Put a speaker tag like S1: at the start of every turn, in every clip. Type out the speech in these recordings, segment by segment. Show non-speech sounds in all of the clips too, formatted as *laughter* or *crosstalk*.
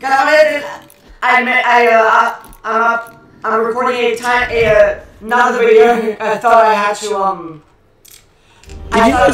S1: Guys, I, I, uh, I'm up, I'm recording a time, a, uh, another video. I thought I had to, um, I thought,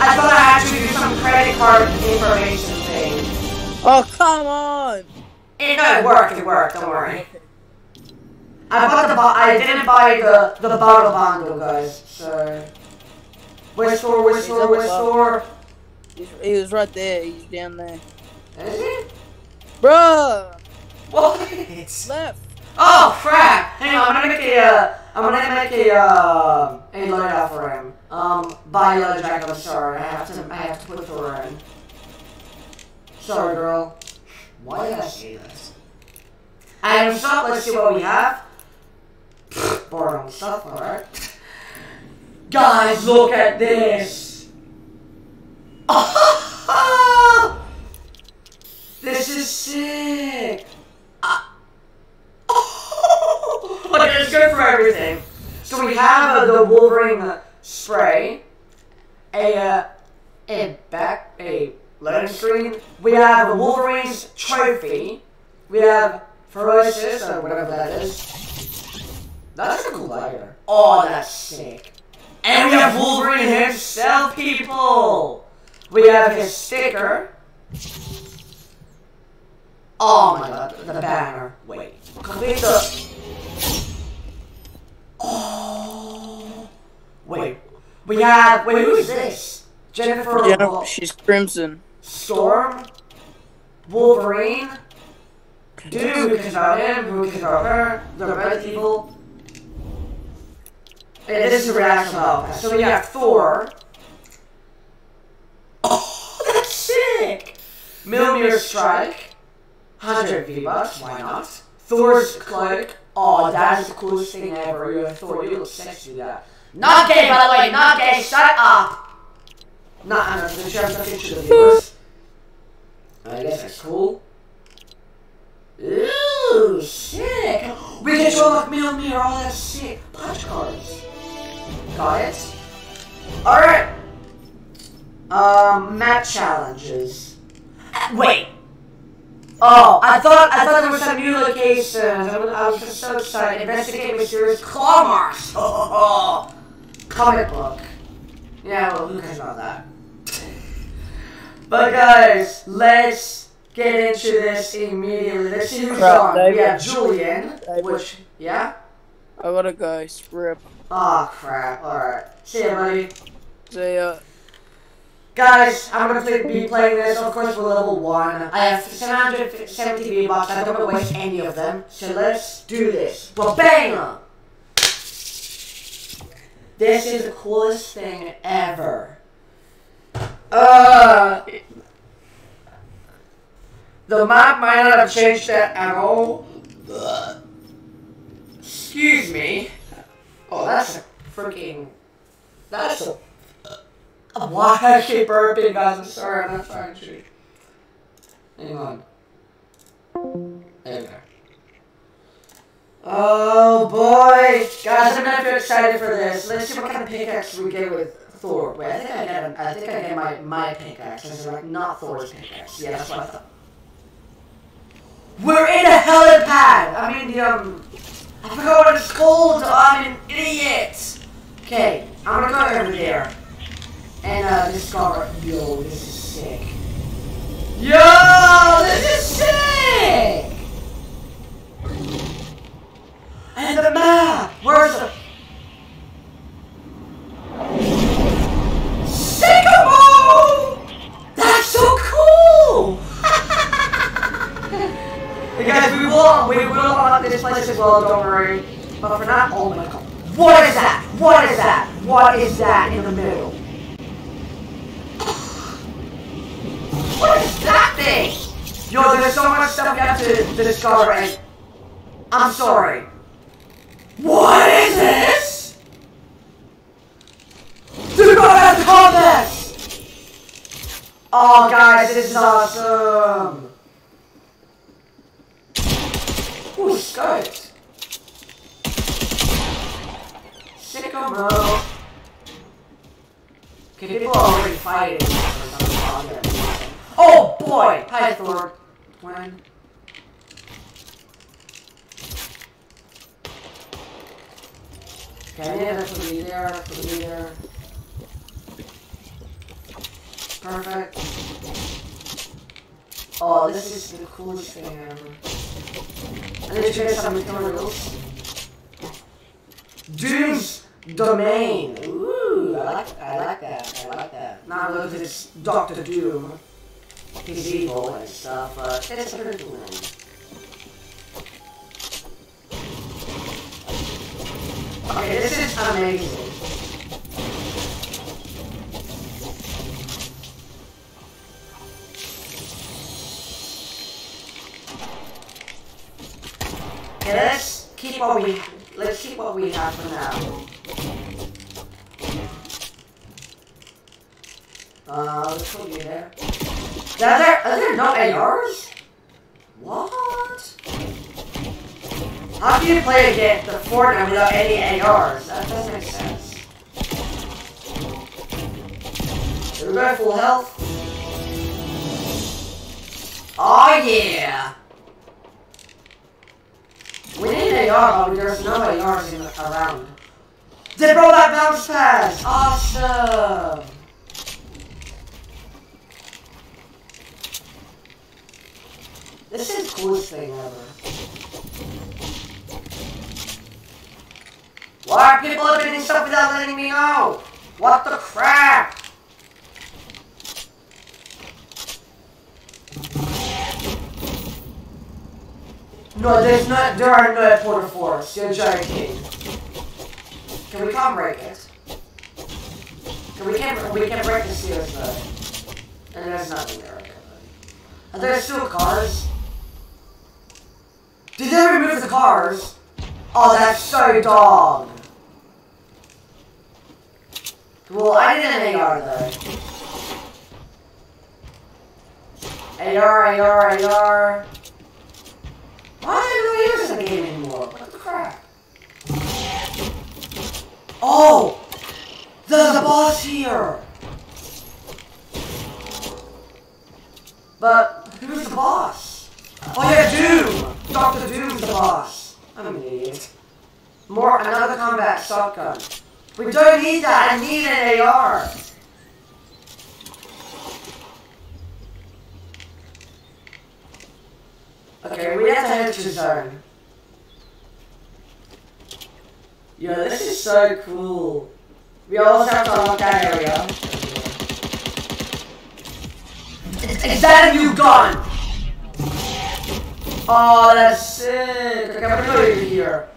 S1: I thought I had to do some credit card information thing.
S2: Oh, come on!
S1: It, no, it worked, it worked, don't worry. I bought the, I didn't buy the, the bottle bundle, guys, so. Which store, which store, which store?
S2: He was right there, he's down there. Bruh!
S1: What?
S2: Left!
S1: Oh crap! Hang on, I'm gonna make a, uh, I'm gonna make a, uh, a loadout for him. Um, buy a dragon, I'm sorry, I have to, I have to put Thor in. Sorry, girl. Why did I say this? Item shop, let's see what we have. Boring stuff, alright. Guys, look at this! *laughs* this is sick! *laughs* Uh, Look, it's good for everything. So we have uh, the Wolverine spray, a uh, a back a loading screen. We have Wolverine's trophy. We have Ferocious or whatever that is. That's a cool lighter. Oh, that's sick. And we have Wolverine himself, people. We have his sticker. Oh my god, the banner. Wait. Complete the. Oh. Wait. We have. Wait, who is this? Jennifer.
S2: Yeah,
S1: Wa-
S2: she's crimson.
S1: Storm. Wolverine. Dude, who cares about him? Who cares about her? The red people. And this is a reaction level. So we have Thor. Oh, *laughs* that's sick! Mjolnir Strike. 100 V-Bucks, why not? Thor's Cloak. Oh, that is the coolest thing ever. You're Thor, you look sexy that. Not gay, by the way, not gay, shut up! Not, I'm not gonna share something to the viewers. I guess that's cool. Ooh, sick! We can show like Mjolnir, all that sick. Punch cards. Got it? Alright. Um, map challenges. Uh, wait. Oh, oh, I thought I thought there was some new locations. I was, I was just so excited. Investigate mysterious claw marks. *laughs* Oh, comic book. Yeah, well, who cares about that? But guys, let's get into this immediately. Let's see who's
S2: Crap,
S1: on. We
S2: David.
S1: have Julian,
S2: David.
S1: which yeah.
S2: I gotta go, strip.
S1: Oh crap! All right, see ya, buddy.
S2: See ya.
S1: Guys, I'm gonna be playing this, of course, for level 1. I have 770 V-Bucks, I don't want to waste any of them. So let's do this. Well, bang! This is the coolest thing ever. Uh, the map might not have changed that at all. Excuse me. Oh, that's a freaking... That's a why keep burping, guys? I'm sorry, I'm not trying to. Hang on. There. Oh boy, guys, I'm not too excited for this. Let's see what kind of pickaxe we get with Thor. Wait, I think I get, I think I get my my pickaxe. This is like not Thor's pickaxe. Yeah, that's what I thought. We're in a helipad. I mean, the um, I forgot what it's called. I'm an idiot. Okay, I'm gonna go over there and uh, discover. Yo, this is sick. Yo, this is sick. And the map. Where's the? Sycamore! That's so cool! hey guys, we will we will unlock this place as well, don't worry. But for now, oh my god. What is that? What is that? What is that in the middle? What is that thing? Yo, there's so much stuff you have to, to discover and I'm sorry. What is this? The God of Combat! Oh guys, this is awesome! Ooh, scopes! Sycamore! Okay, people are already fighting. Oh boy! Hi, Thor. When? Okay, yeah, that's what we there, that's what we there. Perfect. Oh, this is the coolest thing ever. I need to try some materials. Doom's Domain. Ooh, I like, I like that. I like that. Not only because it's Doctor Doom. He's evil and stuff, but it's a pretty. Okay, this is amazing. Okay, let's keep what we let's keep what we have for now. Uh, let's put you there. Are there, are there no ARs? What? How can you play a game, the Fortnite without any ARs? That doesn't make sense. Everybody full health? Oh yeah! We need AR, but there's no ARs in, around. They brought that bounce pass! Awesome! This is the coolest thing ever. Why are people opening stuff without letting me know? What the crap? No, there's not. There are no porta fours. You're joking. Can we come break it? Can we can't. We can't break the seals though. And there's nothing there. Are there still cars? Did they remove the cars? Oh, that's so dog. Well, I did an AR though. AR, AR, AR. Why it really using the game anymore? What the crap? Oh! There's a boss here! But, who's the boss? Oh yeah, Doom! Doctor Doom's the boss. I'm an idiot. More, another combat shotgun. We don't need that, I need an AR! Okay, we have to head to zone. Yo, this is so cool. We also have to unlock that area. Is that a new gun? Oh, that's sick. Okay, I'm gonna go over here.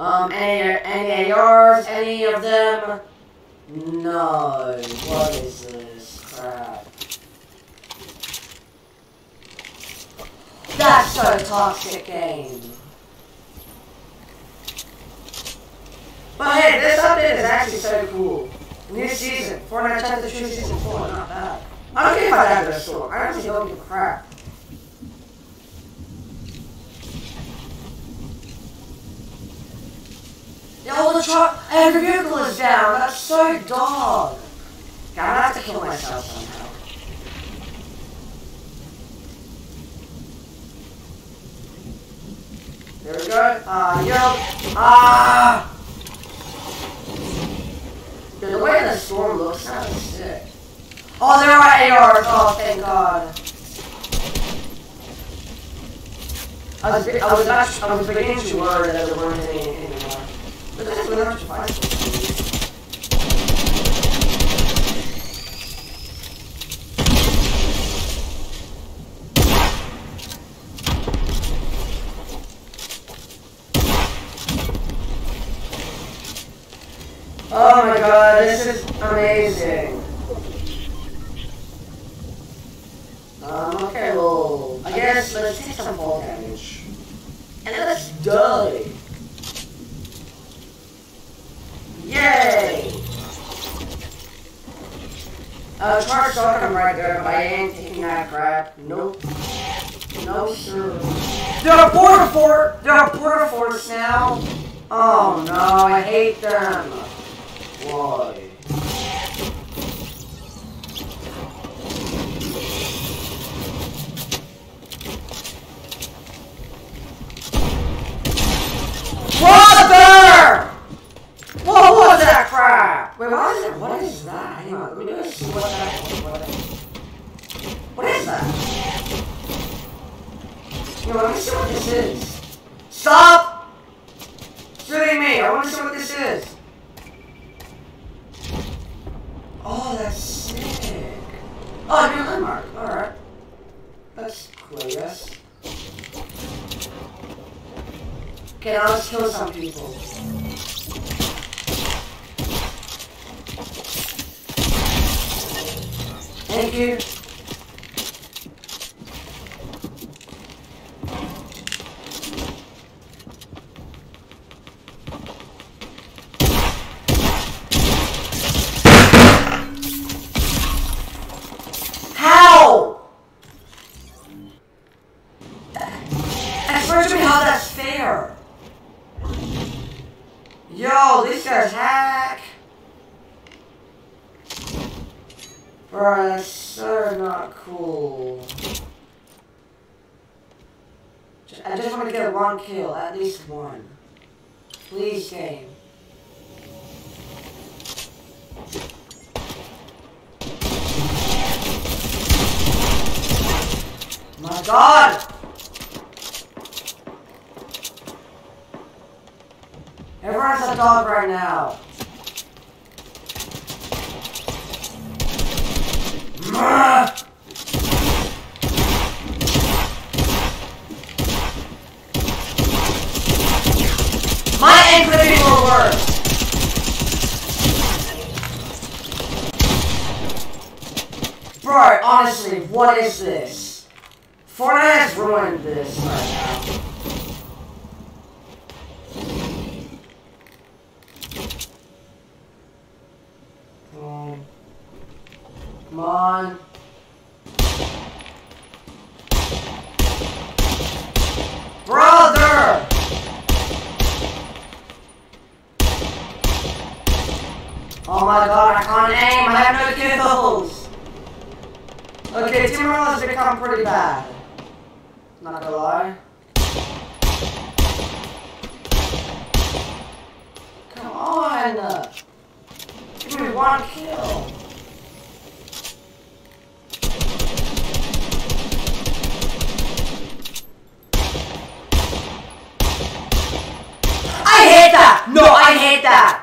S1: Um, any, any ARs, any of them? No. What is this crap? That's so toxic game. But hey, this update is actually so cool. New season, Fortnite Chapter 2 Season 4, not bad. I don't care I have this store. I actually don't give a crap. The truck, every vehicle is down. That's so dog. God, I have to kill myself somehow. There we go. Ah, uh, yo. Ah! Dude, the way the storm looks, that is sick. Oh, there are ARs. Oh, thank God. I was, I was, actually, I was beginning to worry that there weren't any anymore. But that's hard to find. Oh my god, this is amazing. Um, okay, well, I guess let's take some fall damage. And let's die. Yay! Uh, charge shotgun right there, but I ain't taking that crap. Nope. No, sir. There are porta fort! There are porta forts now! Oh no, I hate them. Why? Wait, what is, what is that? Hang on, let me do this. What is that? What is that? Yo, let me see what this is. Stop shooting me! I want to see what this is. Thank you. How? Explain to me how that's fair. Yo, this guy's hack. That's so not cool. I just want to get one kill, at least one. Please, game. My god! Everyone's a dog right now. My be worse. Bro, honestly, what is this? Fortnite has ruined this right now. Um, come on. Brother! Oh my god, I can't aim, I have no kills! Okay, has become pretty bad. Not gonna lie. Come on! Give me one kill! I hate that! No, I hate that!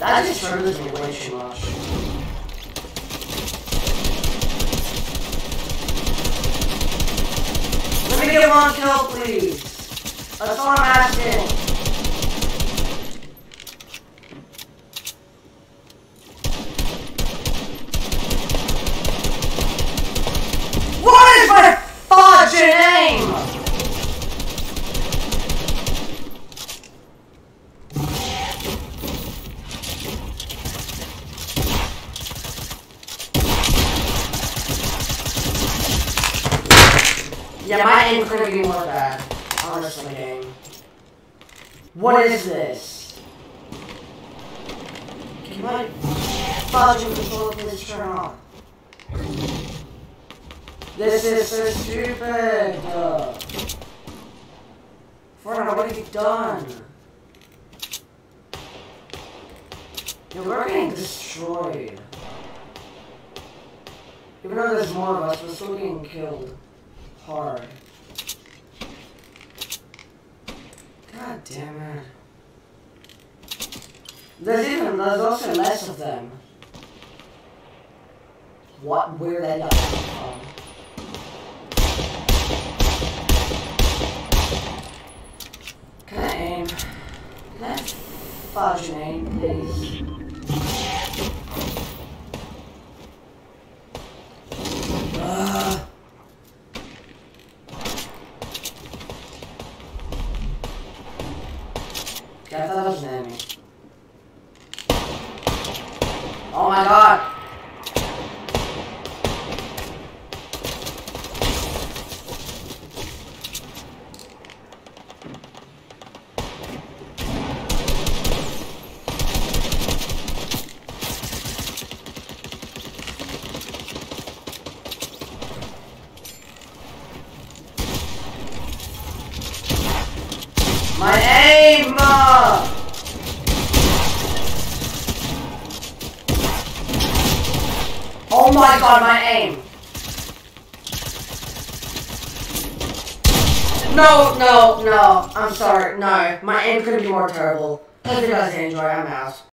S1: That just triggers me way too much. Let me kill, please. That's all I'm asking. What is my fudging name? Yeah, my aim could be more bad. Honestly, game. What is this? Can my fudging controller please turn on? This is so stupid. Uh, Fortnite, what have you done? Yo, we're getting destroyed. Even though there's more of us, we're still getting killed. Hard. God damn it. There's even, there's also less of them. What, where they got from. Can I aim? I fudge aim, please? Ugh. Okay, I thought that was an enemy. Oh my god! My aim! uh, Oh my god, my aim! No, no, no. I'm sorry. No, my aim couldn't be more terrible. If you guys enjoy, I'm out.